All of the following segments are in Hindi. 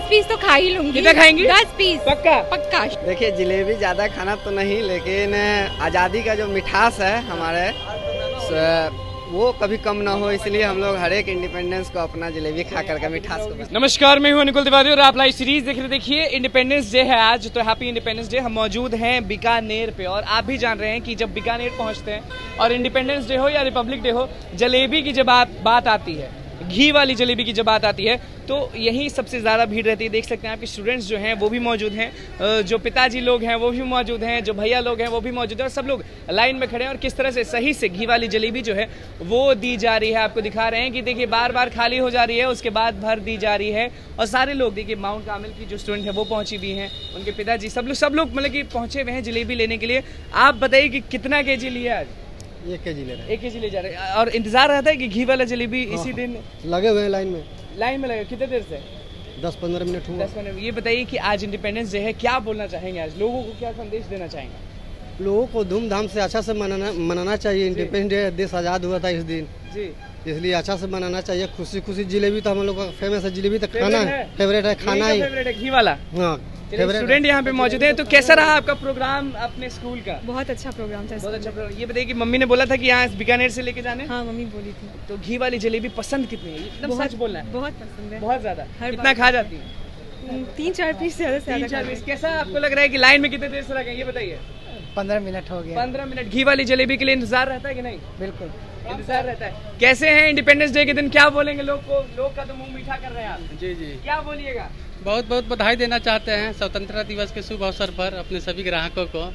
पीस तो खा ही लूँगी। कितना खाएँगी? दस पीस पक्का? पक्का। देखिए जलेबी ज़्यादा खाना तो नहीं लेकिन आज़ादी का जो मिठास है हमारे वो कभी कम ना हो इसलिए हम लोग हर एक इंडिपेंडेंस को अपना जलेबी खा कर के मिठास को नमस्कार मैं हूँ अनुकुल तिवारी और आप लाइव सीरीज़ देख रहे देखिए इंडिपेंडेंस डे है आज तो हैप्पी इंडिपेंडेंस डे। हम मौजूद हैं बीकानेर पे और आप भी जान रहे हैं कि जब बीकानेर पहुँचते हैं और इंडिपेंडेंस डे हो या रिपब्लिक डे हो जलेबी की जब बात आती है घी वाली जलेबी की जब बात आती है तो यही सबसे ज़्यादा भीड़ रहती है। देख सकते हैं आपके स्टूडेंट्स जो हैं, वो भी मौजूद हैं। जो पिताजी लोग हैं, वो भी मौजूद हैं। जो भैया लोग हैं, वो भी मौजूद हैं। और सब लोग लाइन में खड़े हैं। और किस तरह से सही से घी वाली जलेबी जो है, वो दी जा रही है। आपको दिखा रहे हैं कि देखिए बार बार खाली हो जा रही है, उसके बाद भर दी जा रही है। और सारे लोग, देखिए माउंट कामिल की जो स्टूडेंट है, वो पहुँची हुई हैं। उनके पिताजी सब लोग सब लोग मतलब कि पहुँचे हुए हैं जलेबी लेने के लिए। आप बताइए कि कितना के जी लिया आज? एक के जी ले रहे एक के जी ले जा रहे हैं। और इंतज़ार रहता है कि घी वाला जलेबी इसी दिन लगे हुए हैं लाइन में। लाइन में लगे। कितने देर से? दस पंद्रह मिनट दस मिनट। में। ये बताइए कि आज इंडिपेंडेंस डे है क्या बोलना चाहेंगे आज? लोगों को क्या संदेश देना चाहेंगे? लोगों को धूमधाम से अच्छा से मनाना मनाना चाहिए। इंडिपेंडेंस डे देश आज़ाद हुआ था इस दिन। जी। इसलिए अच्छा से मनाना चाहिए। खुशी खुशी जलेबी तो हम लोग का फ़ेमस है। जलेबी तो खाना है? है फेवरेट है खाना ही। फेवरेट है घी वाला। हाँ। स्टूडेंट यहाँ पे मौजूद है। तो कैसा रहा आपका प्रोग्राम अपने स्कूल का? बहुत अच्छा प्रोग्राम था बहुत अच्छा प्रोग्राम ये बताइए कि मम्मी ने बोला था कि यहाँ बीकानेर से लेके जाने हाँ? मम्मी बोली थी। तो घी वाली जलेबी पसंद कितनी है? एकदम बहुत सच बोलना है। बहुत पसंद है। बहुत ज़्यादा। हर कितना खा जाती है? हम्म, तीन चार पीस से ज़्यादा से तीन ज़्यादा चार पीस। कैसा आपको लग रहा है कि लाइन में कितने देर से लगे ये बताइए। पंद्रह मिनट हो गया पंद्रह मिनट। घी वाली जलेबी के लिए इंतज़ार रहता है कि नहीं? बिल्कुल। इंतज़ार रहता है। कैसे हैं इंडिपेंडेंस डे के दिन? क्या बोलेंगे लोग को? लोग का तो मुँह मीठा कर रहे हैं आप। जी जी। क्या बोलिएगा? बहुत बहुत बधाई देना चाहते हैं स्वतंत्रता दिवस के शुभ अवसर पर अपने सभी ग्राहकों को।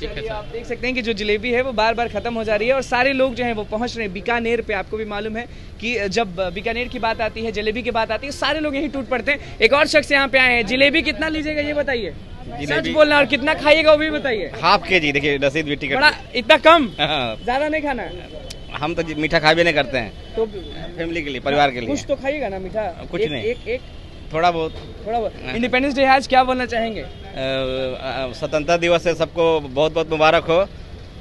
ठीक है आप देख सकते हैं कि जो जलेबी है वो बार बार खत्म हो जा रही है और सारे लोग जो हैं वो पहुँच रहे हैं बीकानेर पे। आपको भी मालूम है कि जब बीकानेर की बात आती है जलेबी की बात आती है सारे लोग यहीं टूट पड़ते हैं। एक और शख्स यहाँ पे आए हैं। जलेबी कितना लीजिएगा ये बताइए। सच बोलना और कितना खाइएगा वो भी बताइए। हाफ़ के जी देखिए रसीद भी टिकट। इतना कम? हाँ, ज़्यादा नहीं खाना? है हम तो मीठा खा भी नहीं करते हैं। तो फैमिली के लिए परिवार के लिए। कुछ तो खाइएगा ना मीठा। कुछ एक, नहीं। एक एक थोड़ा बहुत। थोड़ा बहुत। इंडिपेंडेंस डे आज क्या बोलना चाहेंगे? स्वतंत्रता दिवस है सबको बहुत बहुत मुबारक हो।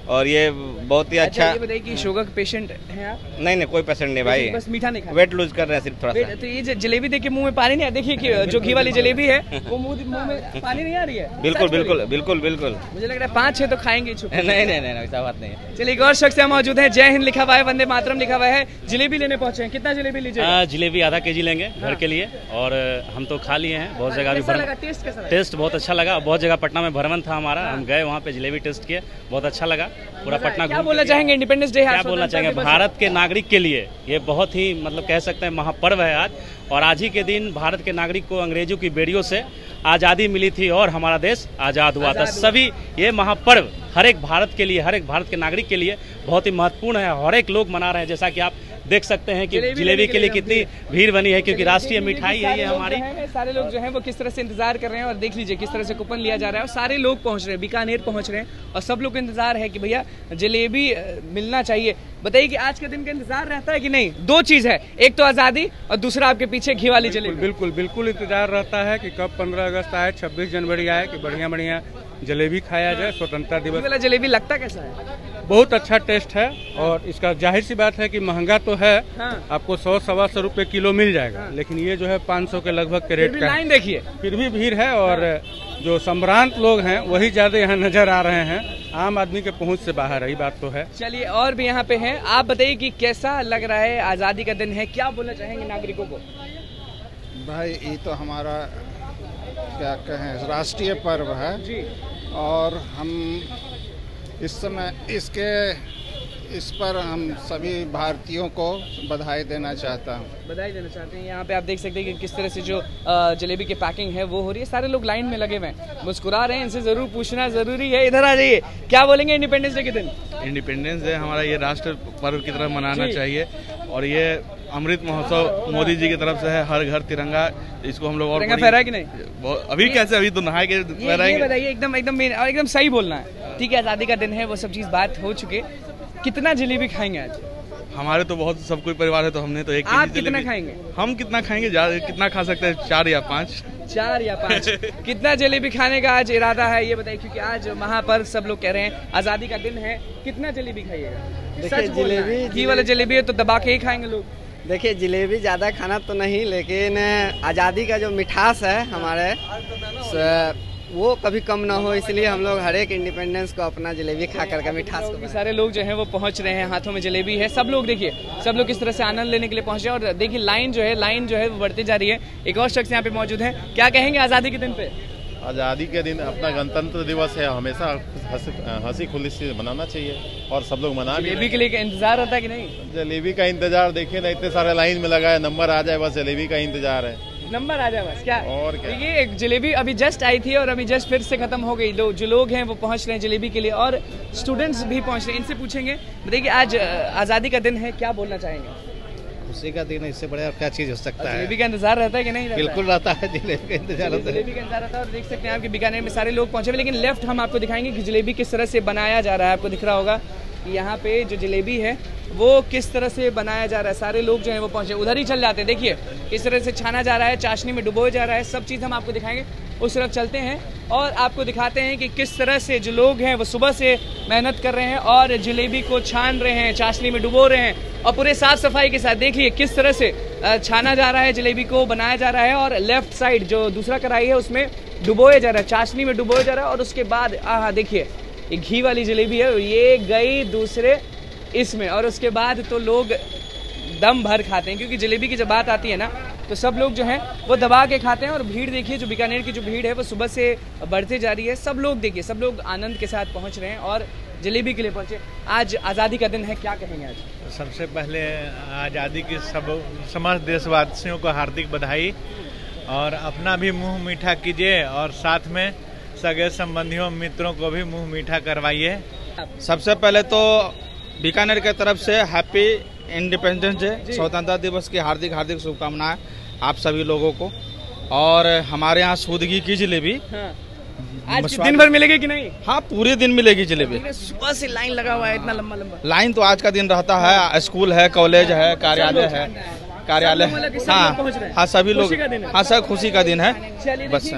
और ये बहुत ही अच्छा ये बताइए कि शुगर के पेशेंट हैं आप? नहीं नहीं कोई पेशेंट नहीं भाई। बस मीठा नहीं वेट लूज कर रहे हैं सिर्फ़ थोड़ा सा। तो ये जलेबी देखिए मुँह में पानी नहीं आ देखिए कि जो घी वाली जलेबी है वो मुँह मुँह में पानी नहीं आ रही है। बिल्कुल बिल्कुल बिल्कुल बिल्कुल। मुझे लग रहा है पाँच छह तो खाएँगे नहीं नहीं नहीं नहीं, ऐसा बात नहीं है। चलिए एक और शख्स यहाँ मौजूद है। जय हिंद लिखा हुआ है वंदे मातरम लिखा हुआ है। जलेबी लेने पहुँचे हैं। कितना जलेबी लीजिए हाँ, जलेबी आधा केजी लेंगे घर के लिए। और हम तो खा लिए हैं बहुत जगह टेस्ट कैसा टेस्ट बहुत अच्छा लगा। बहुत जगह पटना में भरवन था हमारा। हम गए वहाँ पे जलेबी टेस्ट किए। बहुत अच्छा लगा। पूरा पटना क्या बोलना चाहेंगे? इंडिपेंडेंस डे क्या बोलना चाहेंगे? भारत के नागरिक के लिए ये बहुत ही मतलब कह सकते हैं महापर्व है आज। और आज ही के दिन भारत के नागरिक को अंग्रेज़ों की बेड़ियों से आज़ादी मिली थी और हमारा देश आज़ाद हुआ था। सभी ये महापर्व हर एक भारत के लिए हर एक भारत के नागरिक के लिए बहुत ही महत्वपूर्ण है। हर एक लोग मना रहे हैं जैसा कि आप देख सकते हैं कि जलेबी के लिए कितनी भीड़ बनी है क्योंकि राष्ट्रीय मिठाई है ये हमारी। सारे लोग जो है वो किस तरह से इंतज़ार कर रहे हैं और देख लीजिए किस तरह से कूपन लिया जा रहा है और सारे लोग पहुँच रहे हैं बीकानेर पहुँच रहे हैं और सब लोग को इंतज़ार है कि भैया जलेबी मिलना चाहिए। बताइए कि आज के दिन का इंतज़ार रहता है कि नहीं? दो चीज़ है एक तो आज़ादी और दूसरा आपके पीछे घी वाली जलेबी। बिल्कुल बिल्कुल इंतज़ार रहता है कि कब 15 अगस्त आए 26 जनवरी आए कि बढ़िया बढ़िया जलेबी खाया जाए स्वतंत्रता दिवस वाला जलेबी लगता कैसा है? बहुत अच्छा टेस्ट है और इसका ज़ाहिर सी बात है कि महँगा तो है। हाँ। आपको सौ सवा सौ रुपये किलो मिल जाएगा हाँ। लेकिन ये जो है 500 के लगभग के रेट का लाइन देखिए। फिर भी भीड़ है और जो संभ्रांत लोग हैं वही ज़्यादा यहाँ नज़र आ रहे हैं। आम आदमी के पहुँच से बाहर है बात तो है। चलिए और भी यहाँ पे हैं। आप बताइए कि कैसा लग रहा है? आज़ादी का दिन है क्या बोलना चाहेंगे नागरिकों को? भाई ये तो हमारा क्या कहें राष्ट्रीय पर्व है। जी। और हम इस समय इसके इस पर हम सभी भारतीयों को बधाई देना चाहता हूँ। बधाई देना चाहते हैं। यहाँ पे आप देख सकते हैं कि किस तरह से जो जलेबी की पैकिंग है वो हो रही है। सारे लोग लाइन में लगे हुए हैं। मुस्कुरा रहे हैं इनसे ज़रूर पूछना ज़रूरी है। इधर आ जाइए। क्या बोलेंगे इंडिपेंडेंस डे के दिन? इंडिपेंडेंस डे हमारा ये राष्ट्र पर्व की तरह मनाना चाहिए। और ये अमृत महोत्सव मोदी जी की तरफ़ से है हर घर तिरंगा इसको हम लोग और तिरंगा बड़ी- कि नहीं? अभी कैसे अभी तो नहाए के बताइए एकदम एकदम और एकदम सही बोलना है। ठीक है आज़ादी का दिन है वो सब चीज़ बात हो चुके। कितना जलेबी खाएँगे आज? हमारे तो बहुत सब कोई परिवार है तो हमने तो एक आप कितना खाएँगे? हम कितना खाएँगे? कितना खा सकते हैं? चार या पाँच। चार या पाँच। कितना जलेबी खाने का आज इरादा है ये बताइए क्योंकि आज महापर्व सब लोग कह रहे हैं आज़ादी का दिन है। कितना जलेबी खाइएगा? सच जलेबी- घी वाला जलेबी है तो दबा के ही खाएँगे लोग। देखिए जलेबी ज़्यादा खाना तो नहीं लेकिन आज़ादी का जो मिठास है हमारे वो कभी कम ना हो इसलिए हम लोग हर एक इंडिपेंडेंस को अपना जलेबी खा करके मिठास को सारे लोग जो है वो पहुँच रहे हैं हाथों में जलेबी है। सब लोग देखिए सब लोग किस तरह से आनंद लेने के लिए पहुँचे हैं और देखिए लाइन जो है लाइन जो है वो बढ़ती जा रही है। एक और शख्स यहाँ पे मौजूद है। क्या कहेंगे आज़ादी के दिन पे? आज़ादी के दिन अपना गणतंत्र दिवस है हमेशा हँसी खुली से मनाना चाहिए और सब लोग मना जलेबी के लिए इंतज़ार रहता है कि नहीं? जलेबी का इंतज़ार देखिए ना इतने सारे लाइन में लगा है नंबर आ जाए बस जलेबी का इंतज़ार है। नंबर आ जाए बस क्या? और क्या? देखिए एक जलेबी अभी जस्ट आई थी और अभी जस्ट फिर से खत्म हो गई। जो लोग हैं वो पहुँच रहे हैं जलेबी के लिए और स्टूडेंट्स भी पहुँच रहे हैं। इनसे पूछेंगे। देखिए आज आज़ादी का दिन है क्या बोलना चाहेंगे? खुशी का दिन है इससे बड़े और क्या चीज़ हो सकता है? जलेबी का इंतज़ार रहता है कि नहीं बिल्कुल रहता है जलेबी का इंतज़ार रहता है। जलेबी का इंतज़ार रहता है और देख सकते हैं आपके बीकानेर में सारे लोग पहुँचे हुए लेकिन लेफ़्ट हम आपको दिखाएँगे कि जलेबी किस तरह से बनाया जा रहा है आपको दिख रहा होगा। कि यहाँ पे जो जलेबी है, वो किस तरह से बनाया जा रहा है? सारे लोग जो हैं वो पहुँचे। उधर ही चल जाते हैं। देखिए, किस तरह से छाना जा रहा है, चाशनी में डुबोया जा रहा है, सब चीज़ हम आपको दिखाएँगे। उस तरफ़ चलते हैं और आपको दिखाते हैं कि किस तरह से जो लोग हैं, वो सुबह से मेहनत कर रहे हैं और जलेबी को छान रहे हैं, चाशनी में डुबो रहे हैं और पूरे साफ़ सफ़ाई के साथ देखिए किस तरह से छाना जा रहा है, जलेबी को बनाया जा रहा है और लेफ़्ट साइड जो दूसरा कढ़ाई है, उसमें डुबोया जा रहा है, चाशनी में डुबोया जा रहा है और उसके बाद हाँ देखिए ये घी वाली जलेबी है ये गई दूसरे इसमें। और उसके बाद तो लोग दम भर खाते हैं, क्योंकि जलेबी की जब बात आती है ना तो सब लोग जो हैं, वो दबा के खाते हैं और भीड़ देखिए, जो बीकानेर की जो भीड़ है, वो सुबह से बढ़ते जा रही है। सब लोग देखिए, सब लोग आनंद के साथ पहुँच रहे हैं और जलेबी के लिए पहुँचे। आज आज़ादी का दिन है, क्या कहेंगे आज? सबसे पहले आज़ादी की सब, समस्त देशवासियों को हार्दिक बधाई और अपना भी मुँह मीठा कीजिए और साथ में सगे संबंधियों मित्रों को भी मुँह मीठा करवाइए। सबसे पहले तो बीकानेर के तरफ़ से हैप्पी इंडिपेंडेंस डे स्वतंत्रता दिवस की हार्दिक हार्दिक शुभकामनाएँ आप सभी लोगों को। और हमारे यहाँ सूदगी की जलेबी। हाँ। आज दिन भर मिलेगी कि नहीं? हाँ पूरे दिन मिलेगी जलेबी। सुबह से लाइन लगा हुआ है इतना लंबा लंबा लाइन तो आज का दिन रहता है स्कूल है कॉलेज है कार्यालय है। कार्यालय। मतलब हाँ। हैं। हाँ सभी लोग। खुशी का दिन है। सर खुशी का दिन है। चलिए बस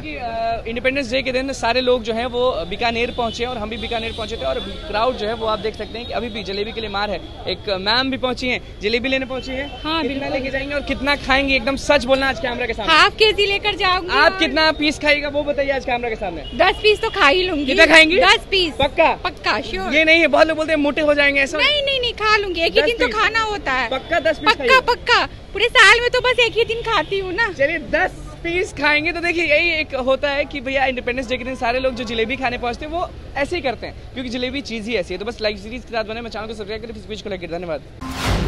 इंडिपेंडेंस डे के दिन सारे लोग जो हैं वो बीकानेर पहुँचे और हम भी बीकानेर पहुँचे थे और क्राउड जो है वो आप देख सकते हैं कि अभी भी जलेबी के लिए मार है। एक मैम भी पहुँची हैं। जलेबी लेने पहुँची हैं। हाँ, कितना। लेके जाएँगे और कितना खाएँगे? एकदम सच बोलना आज कैमरा के सामने। हाफ़ के जी लेकर जाऊँगी आप कितना पीस खाएगा वो बताइए आज कैमरा के सामने। दस पीस तो खा ही लूँगी। कितना खाएँगे? दस पीस पक्का? पक्का श्योर ये नहीं है बहुत लोग बोलते हैं मोटे हो जाएँगे ऐसा नहीं नहीं नहीं खा लूँगी। एक ही दिन तो खाना होता है। पक्का दस पीस पक्का पक्का। पूरे साल में तो बस एक ही दिन खाती हूँ ना। चलिए, दस पीस खाएँगे तो देखिए, यही एक होता है कि भैया इंडिपेंडेंस डे के दिन सारे लोग जो जलेबी खाने पहुँचते हैं, वो ऐसे ही करते हैं, क्योंकि जलेबी चीज़ ही ऐसी है। तो बस लाइक सीरीज़ के साथ बने, मैं चाहूँगा सब्सक्राइब करें इस बीच को लेकर, धन्यवाद।